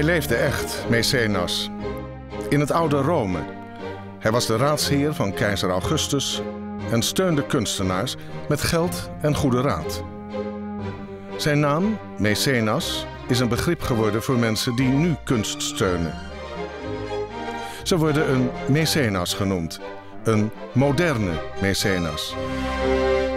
Hij leefde echt, Mecenas. In het oude Rome. Hij was de raadsheer van keizer Augustus en steunde kunstenaars met geld en goede raad. Zijn naam, Mecenas, is een begrip geworden voor mensen die nu kunst steunen. Ze worden een mecenas genoemd, een moderne mecenas.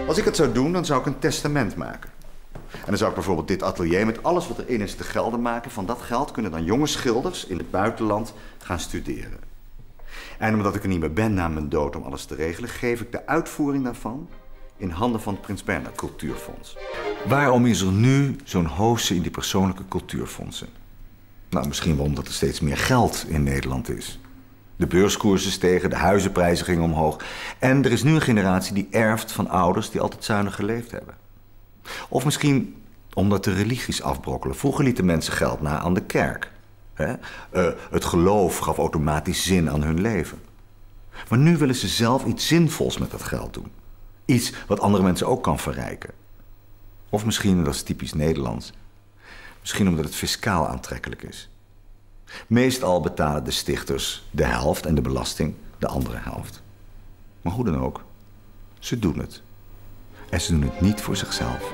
Als ik het zou doen, dan zou ik een testament maken. En dan zou ik bijvoorbeeld dit atelier met alles wat erin is te gelden maken. Van dat geld kunnen dan jonge schilders in het buitenland gaan studeren. En omdat ik er niet meer ben na mijn dood om alles te regelen, geef ik de uitvoering daarvan in handen van het Prins Bernhard Cultuurfonds. Waarom is er nu zo'n hoogste in die persoonlijke cultuurfondsen? Nou, misschien wel omdat er steeds meer geld in Nederland is. De beurskoersen stegen, de huizenprijzen gingen omhoog. En er is nu een generatie die erft van ouders die altijd zuinig geleefd hebben. Of misschien omdat de religies afbrokkelen. Vroeger lieten mensen geld na aan de kerk. Hè? Uh, het geloof gaf automatisch zin aan hun leven. Maar nu willen ze zelf iets zinvols met dat geld doen. Iets wat andere mensen ook kan verrijken. Of misschien, dat is typisch Nederlands, misschien omdat het fiscaal aantrekkelijk is. Meestal betalen de stichters de helft en de belasting de andere helft. Maar hoe dan ook, ze doen het. En ze doen het niet voor zichzelf.